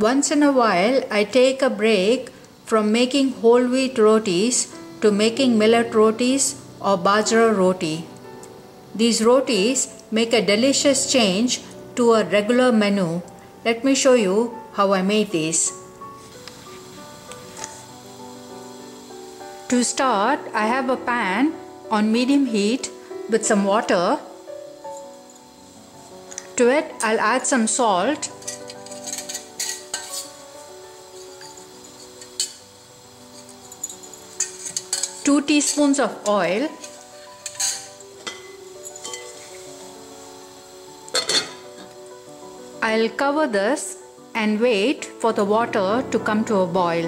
Once in a while, I take a break from making whole wheat rotis to making millet rotis or bajra roti. These rotis make a delicious change to a regular menu. Let me show you how I made these. To start, I have a pan on medium heat with some water. To it, I'll add some salt. Two teaspoons of oil. I'll cover this and wait for the water to come to a boil.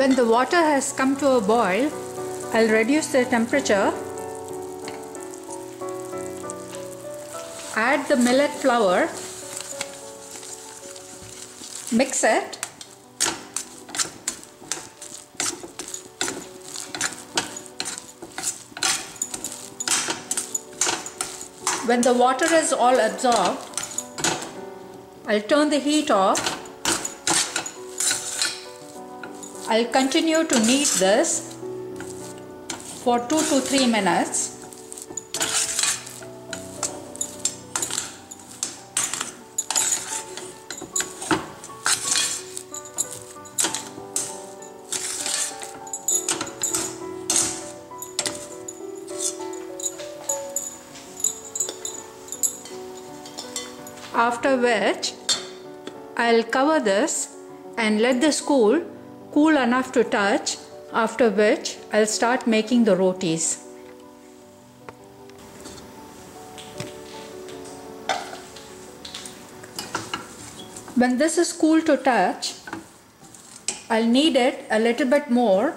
When the water has come to a boil, I'll reduce the temperature. Add the millet flour. Mix it. When the water is all absorbed, I'll turn the heat off. I'll continue to knead this for 2 to 3 minutes. After which I'll cover this and let this cool, cool enough to touch after which I'll start making the rotis. When this is cool to touch, I'll knead it a little bit more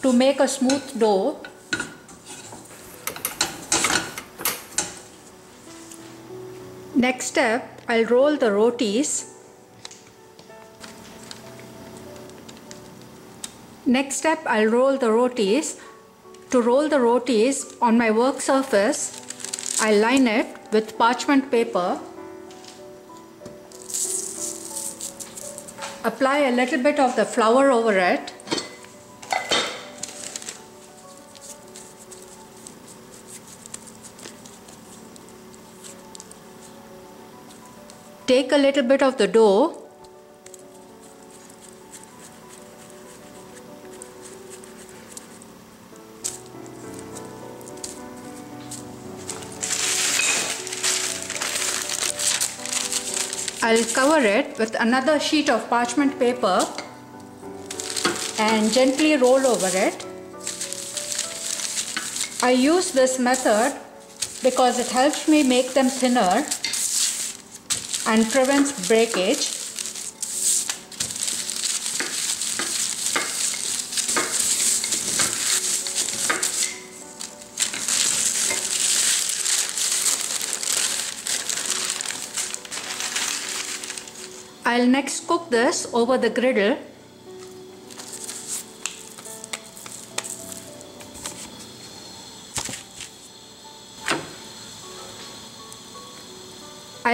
to make a smooth dough. Next step, I'll roll the rotis Next step, I'll roll the rotis. To roll the rotis on my work surface, I line it with parchment paper. Apply a little bit of the flour over it. Take a little bit of the dough I'll cover it with another sheet of parchment paper and gently roll over it. I use this method because it helps me make them thinner and prevents breakage. I'll next cook this over the griddle.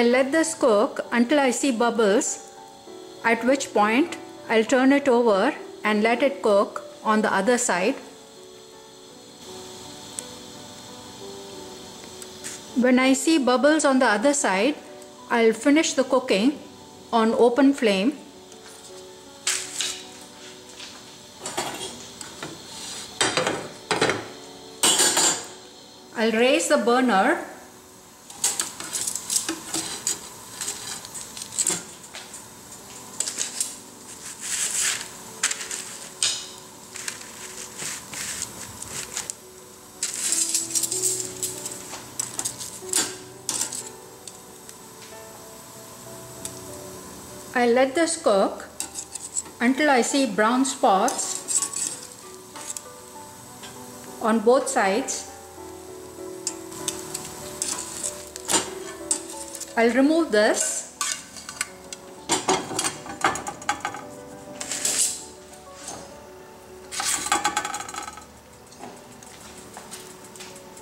I'll let this cook until I see bubbles, at which point I'll turn it over and let it cook on the other side. When I see bubbles on the other side, I'll finish the cooking on open flame. I'll raise the burner I let this cook until I see brown spots on both sides. I'll remove this.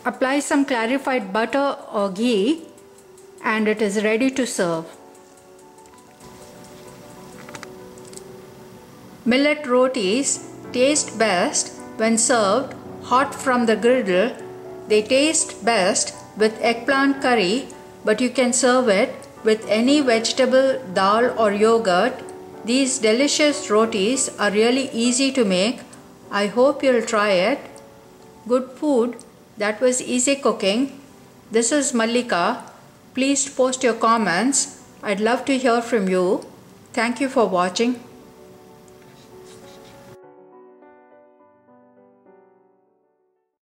Apply some clarified butter or ghee and it is ready to serve. Millet rotis taste best when served hot from the griddle. They taste best with eggplant curry, but you can serve it with any vegetable, dal, or yogurt. These delicious rotis are really easy to make. I hope you'll try it. Good food. That was easy cooking. This is Mallika. Please post your comments. I'd love to hear from you. Thank you for watching.